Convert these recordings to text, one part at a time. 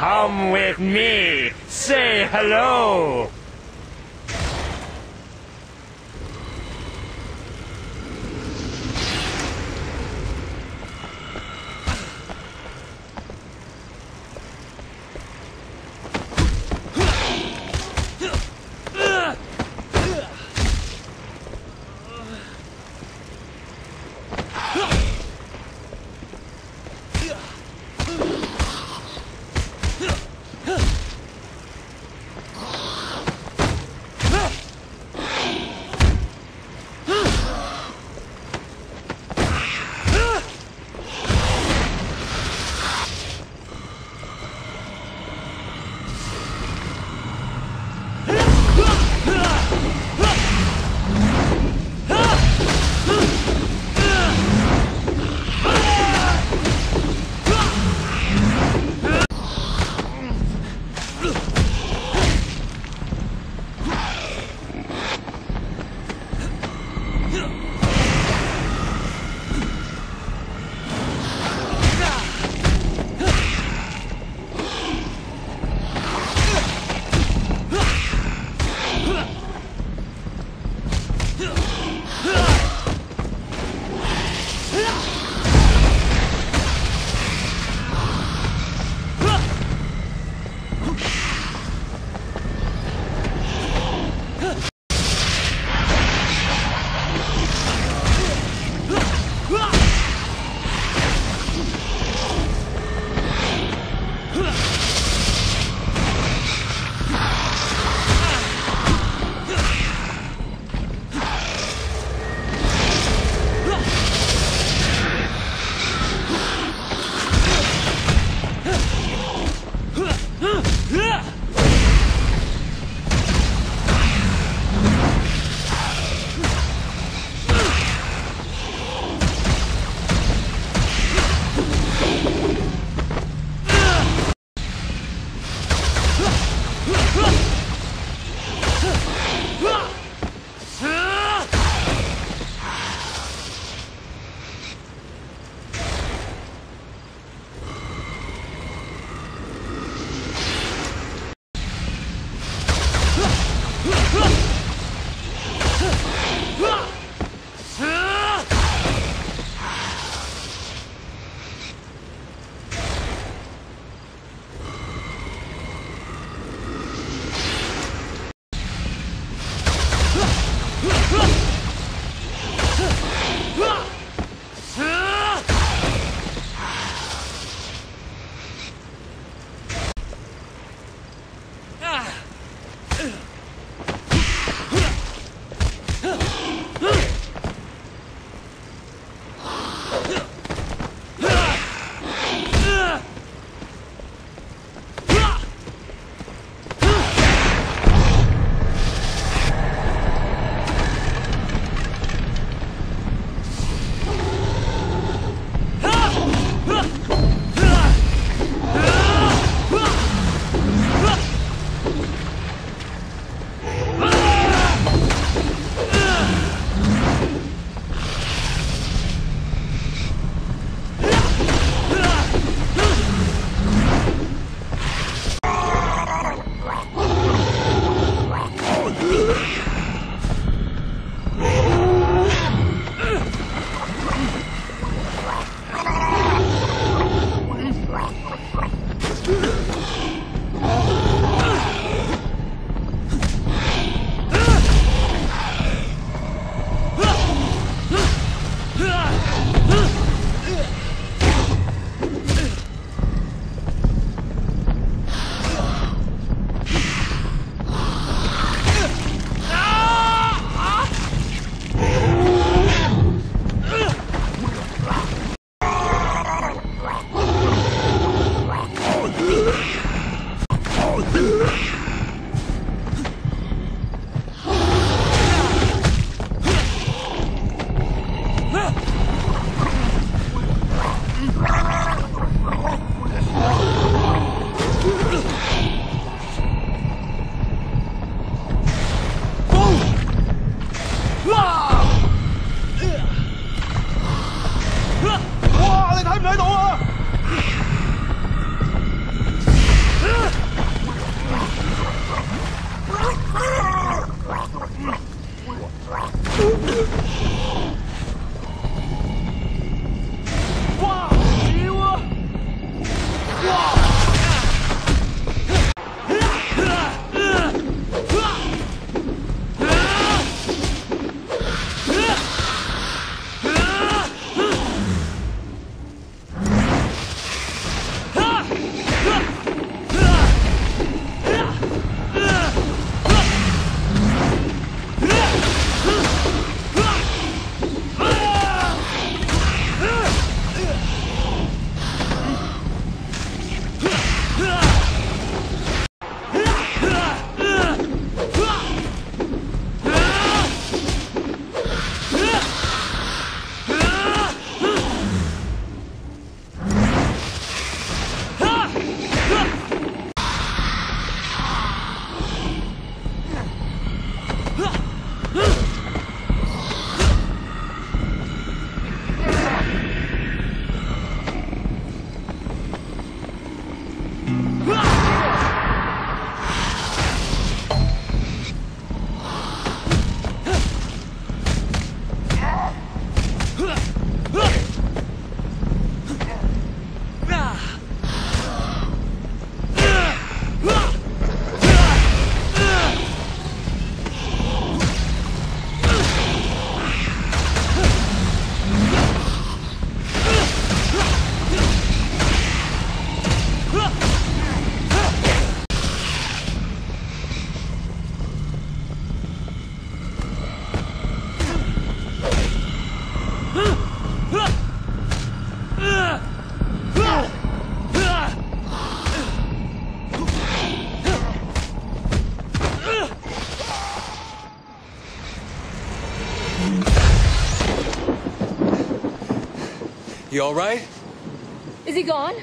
Come with me. Say hello. You alright? Is he gone?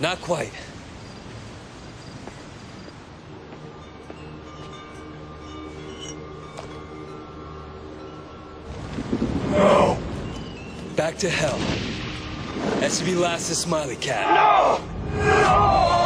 Not quite. No! Back to hell. SCV last is Smiley Cat. No! No!